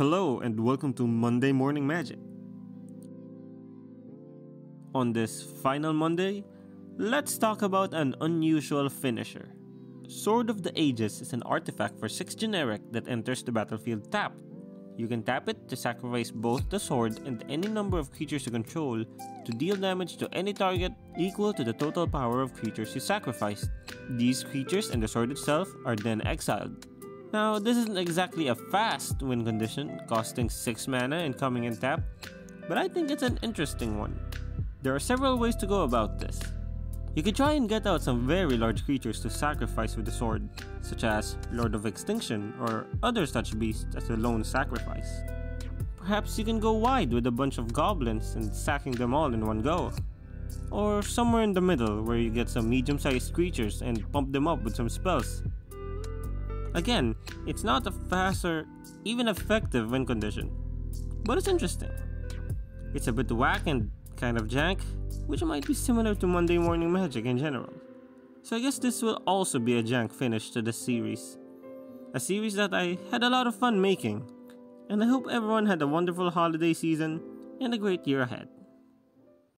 Hello and welcome to Monday Morning Magic. On this final Monday, let's talk about an unusual finisher. Sword of the Ages is an artifact for 6 generic that enters the battlefield tapped. You can tap it to sacrifice both the sword and any number of creatures you control to deal damage to any target equal to the total power of creatures you sacrificed. These creatures and the sword itself are then exiled. Now, this isn't exactly a fast win condition, costing 6 mana and coming in tap, but I think it's an interesting one. There are several ways to go about this. You could try and get out some very large creatures to sacrifice with the sword, such as Lord of Extinction or other such beasts as a lone sacrifice. Perhaps you can go wide with a bunch of goblins and sacking them all in one go. Or somewhere in the middle where you get some medium sized creatures and pump them up with some spells Again, it's not a fast or even effective win condition, but it's interesting. It's a bit whack and kind of jank, which might be similar to Monday Morning Magic in general. So I guess this will also be a jank finish to the series. A series that I had a lot of fun making, and I hope everyone had a wonderful holiday season and a great year ahead.